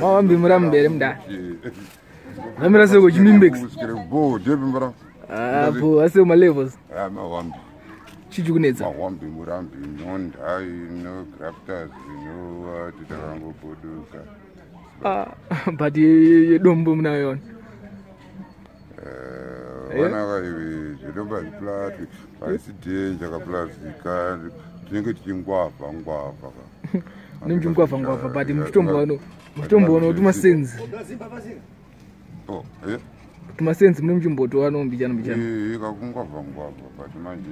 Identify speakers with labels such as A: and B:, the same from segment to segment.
A: mawambi murambere muda vamira seko chimimbex apo ase malevels
B: mawambi.
A: Chichi kunetsa
B: mawambi murambi nondai nografters nowati takangogoduka
A: Ah, but yedombo munayo yona.
B: Vanaka ivi zvinomba zviplatwi paisidhenja kaplazika tinenge tichingwavha ngwavha
A: nemchingwavha ngwavha but muchitombo wano muchitombo wano tumasenzi
B: Oh, eh?
A: tumasenzi mune muchimboto wano mbichana mbichana.
B: Eh, kakungwavha ngwavha but manje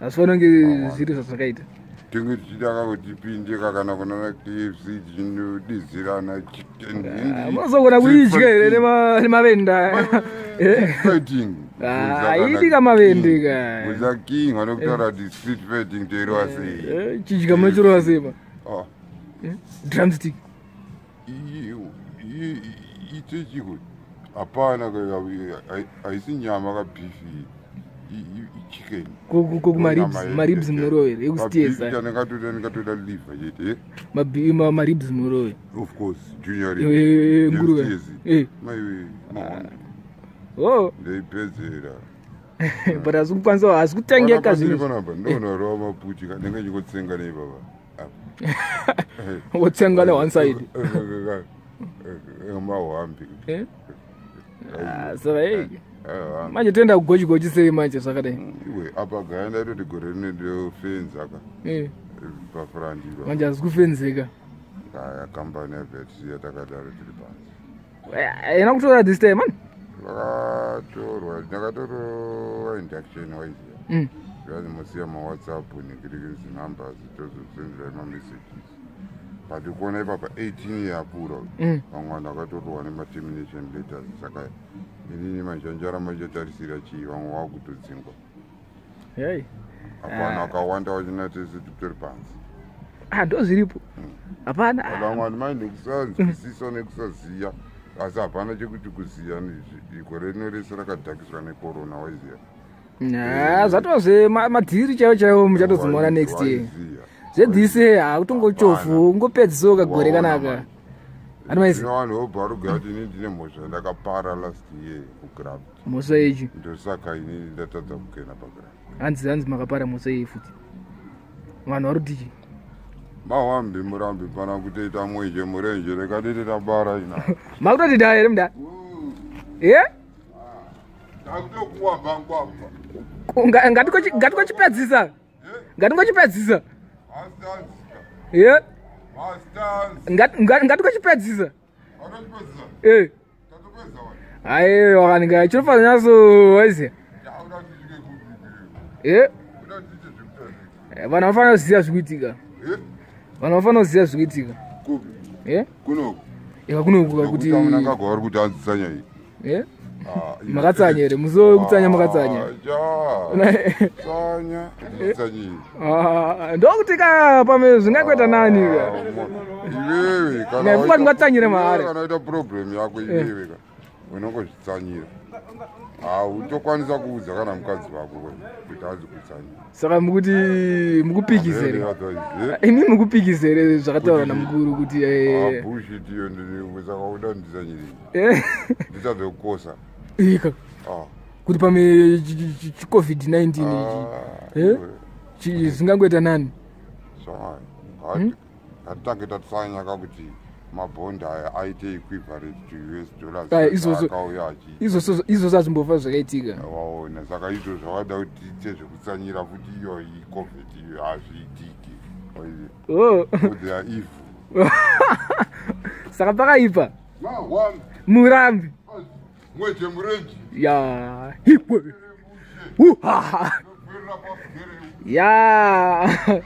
A: asi fanonge zviri zvazvakaita
B: tinge tichidaka kuti tipindika kana kunana kfc tichinodizirana chicken
A: munozogona kuidya here nema- nemavenda
B: fighting.
A: aidika mavende ka.
B: Kuza king vanokutaura kuti street fighting teirwa sei.
A: Eh, chidya munochirova sema
B: Ah,
A: drumstick.
B: I- i- i- ichechiko hapana haisi nyama kabifi ichicken
A: kokumaribs munorovere ekustesa
B: ndikatoda ndikatoda liver chete
A: maribs munorovere
B: of course junior
A: nguruve Eh,
B: maiwe
A: oh.
B: Ndeipedzera
A: but hasi kukwanisa hasi kutengeka zvinhu
B: panapa ndonarova maputi kanenge chingotsenga neipapa
A: wotsenga ne one side.
B: Mahwambi
A: Eh? Ah, saka ei manje toenda kugochigochi sei manje zvakadai
B: apa gaya ndaitoti gore rine ndofenzaka
A: Eh,
B: pafrandipa
A: manje hasi kufenzeka
B: aya kambani yavetisiya takadaro tiri pasi
A: haina kutora this time man.
B: Vakatorwa ndakatorova induction waiziya
A: Mm.
B: zvazi musiya mawhatsapp nekirikisi numbers tozosenderai mamessages but kuona ipapa 18 yapura
A: Mm.
B: vamwe vanhu vakatorwa nematermination letters. Saka inini manjanjara machatarisira chii vamwe vakutodzingwa
A: Yai.
B: hapana vakawanda vachinatese titori panzi
A: Ah, ndo zviripo hapana
B: vamwe vanhu maine kusanzwisisa nekusaziya asi hapana chekuti kuziya igore rino rese rakadhakiswa nekorona waiziya
A: Ah, zvatozve ma- madhiri chaivo chaivo muchatodzimaona next. Year zvedzise hakutongochofu ungopedzisoo kagore kanaka ani maisi
B: zvino vanhu vobva ruga kuti ini ndine mhosva ndakapara last year kugraft
A: mhosva ichi
B: ndosaka inini ndatadza kugena pagraft
A: hanzi hanzi makapara mhosva iyi futi vanhu vari kutichi
B: mahwambi murambi pana kutoita mwenje murenje rekaditi tabara ina.
A: Makutoti da here muda e
B: takutokuwabva ngwabva
A: ngatingochipedzisa ngatingochipedzisa e.
B: Mastanzi
A: ngatingochipedzisa e? Aiwa kaninga chinofanira nyaso waiziya e vanhu vanofanira kuziva zvikuitika vanhu vanofanira kuziva zvikuitika e?
B: Kunoku
A: ika kunokuka kuti
B: kuti munangagwa vari kuti anzisanya iyi
A: e makatsanya here muso kutsanya makatsanya Ah, ndokuti ka pame zvingakuita nani ka
B: iwewe
A: Ngefuka ndingatsanyire mahari.
B: kana uita problem yako iwewe ka unongozvitsanyira hautokwanisa kuudza kana mukadzi wako kuti azi kutsanyira
A: saka mukuti mukupikisa here imi mukupikisa here zvakataurwa namukuru kuti eh,
B: bushit iyo ndini saka uda nditsanyirei
A: eh,
B: ndichadzokukosa
A: ika kuti pame chicovid-19 ichi. Eh? zvingangoita nani?
B: Ngatitange tatsanya kuti mabhondi aya aite equivalent to us dollars.
A: Ah, izvozvo- hazvimbofa zvakaitika.
B: Waona. Saka izvo zvavada kuti tiite zvekutsanyira futi iyo icovid iyo hazviitiki.
A: Oh,
B: they are evil
A: saka pakaipa. Murambi ya hikwe. Uhaha. Ya